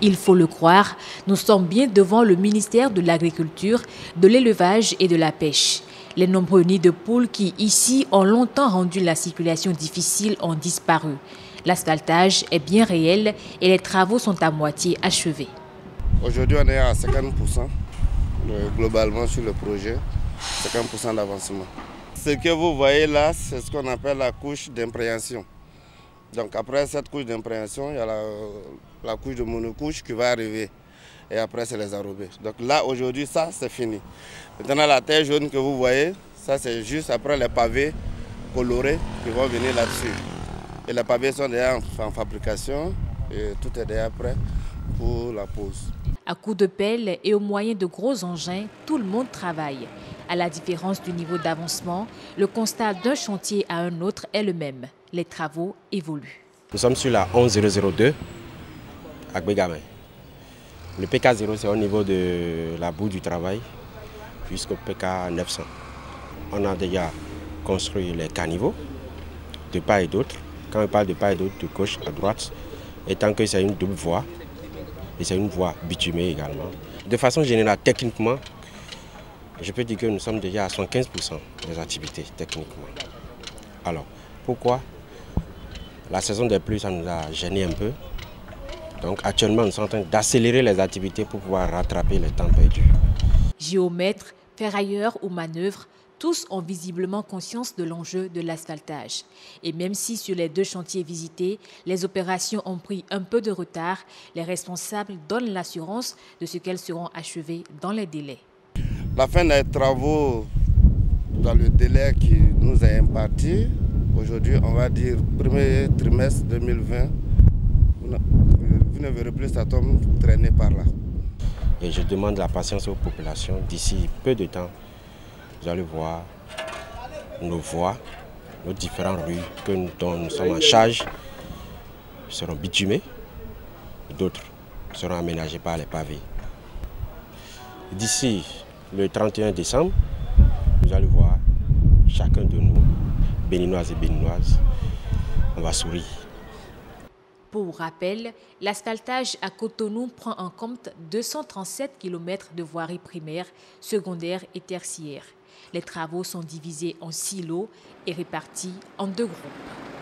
Il faut le croire, nous sommes bien devant le ministère de l'Agriculture, de l'Élevage et de la Pêche. Les nombreux nids de poules qui, ici, ont longtemps rendu la circulation difficile ont disparu. L'asphaltage est bien réel et les travaux sont à moitié achevés. Aujourd'hui, on est à 50% euh, globalement sur le projet, 50% d'avancement. Ce que vous voyez là, c'est ce qu'on appelle la couche d'impréhension. Donc après cette couche d'impréhension, il y a la, couche de monocouche qui va arriver. Et après, c'est les arrobés. Donc là, aujourd'hui, ça, c'est fini. Maintenant, la terre jaune que vous voyez, ça, c'est juste après les pavés colorés qui vont venir là-dessus. Et les pavés sont déjà en, fabrication et tout est déjà prêt pour la pose. À coups de pelle et au moyen de gros engins, tout le monde travaille. À la différence du niveau d'avancement, le constat d'un chantier à un autre est le même. Les travaux évoluent. Nous sommes sur la 11002 à Bégamin. Le PK0, c'est au niveau de la boue du travail jusqu'au PK 900. On a déjà construit les caniveaux de part et d'autre quand on parle de part et d'autre, de gauche à droite, étant que c'est une double voie, et c'est une voie bitumée également. De façon générale, techniquement, je peux dire que nous sommes déjà à 115% des activités techniquement. Alors, pourquoi La saison des pluies, ça nous a gêné un peu? Donc actuellement, nous sommes en train d'accélérer les activités pour pouvoir rattraper le temps perdu. Géomètres, ferrailleurs ou manœuvres, tous ont visiblement conscience de l'enjeu de l'asphaltage. Et même si sur les deux chantiers visités, les opérations ont pris un peu de retard, les responsables donnent l'assurance de ce qu'elles seront achevées dans les délais. La fin des travaux dans le délai qui nous est imparti, aujourd'hui on va dire premier trimestre 2020, vous ne verrez plus cet homme traîner par là. Et je demande la patience aux populations d'ici peu de temps vous allez voir nos voies, nos différentes rues que nous, dont nous sommes en charge seront bitumées, d'autres seront aménagées par les pavés. D'ici le 31 décembre, vous allez voir chacun de nous, béninoises et béninoises, on va sourire. Pour rappel, l'asphaltage à Cotonou prend en compte 237 km de voiries primaires, secondaires et tertiaires. Les travaux sont divisés en silos et répartis en deux groupes.